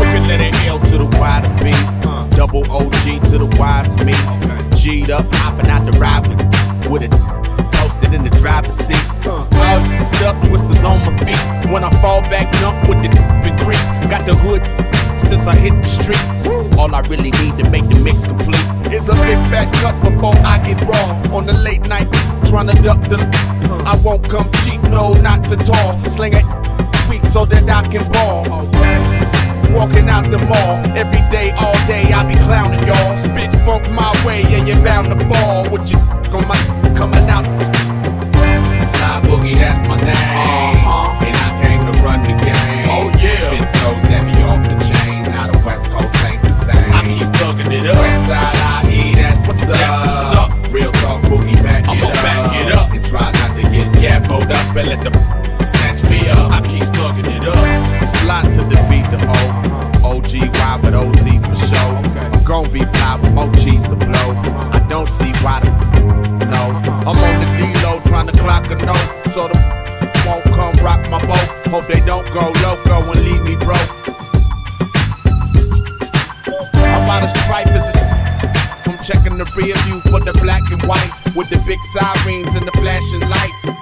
Looking letter L to the Y to B. Uh, double OG to the wise me. G'd up, hopping out the ride with, with it. Posted in the driver's seat. Uh, all used up, twisters on my feet. When I fall back, dump with the and creep. Got the hood since I hit the streets. All I really need to make the mix complete is a big fat cut before I get raw. On the late night, trying to duck the. I won't come cheap, no, not at tall. Sling it weak so that I can ball. Okay. Walking out the mall, every day, all day, I be clowning y'all. Spit funk my way, yeah, you're bound to fall. With you on my coming out. Sly Boogie, that's my name. Uh-huh. And I came to run the game. Oh, yeah. Spit those that be off the chain. Now the West Coast ain't the same. I keep thugging it up. West side IE, that's what's up. That's what's up. Real talk, Boogie, back I'ma it up. back it up. And try not to get gaffled up and let the snatch me up. I keep plugging it up. Slide to the beat, the more cheese to blow. I don't see why the no. I'm on the D-Lo trying to clock a note. So the won't come rock my boat. Hope they don't go loco and leave me broke. I'm out of stripe as from checking the rear view for the black and whites with the big sirens and the flashing lights.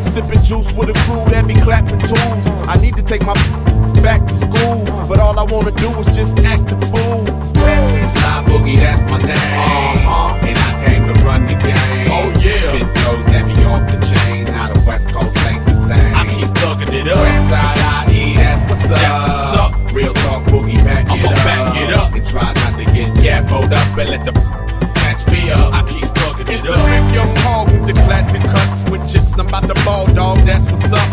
Afternoon, sipping juice with a crew that be clapping tools. I need to take my back to school, but all I wanna do is just act the fool. Sly Boogie, that's my name. Uh-huh. And I came to run the game. Oh, yeah. Spit those that be off the chain. Now the West Coast ain't the same. I keep thugging it up. West side IE, that's what's up. That's what's up. Real talk, Boogie, back I'ma it up. back it up. And try not to get gaffled up and let the snatch me up. I keep plugging It's it the up. big young hog with I'm about the ball dog, that's what's up.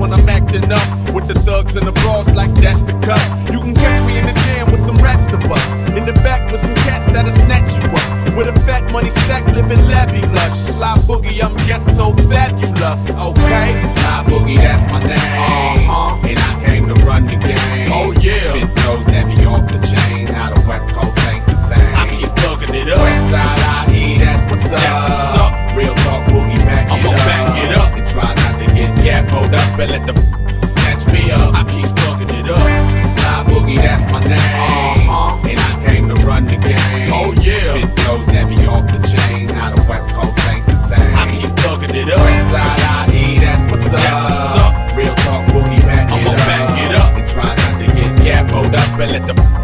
When I'm acting up with the thugs and the bras, like that's the cut. You can catch me in the jam with some raps to bust. In the back with some cats that'll snatch you up. With a fat money stack, living lavy lush. Sly boogie, I'm ghetto fabulous. Okay, Sly boogie, that's my name. Uh-huh. And I came to run the game. Oh, yeah. Spit those that be off the the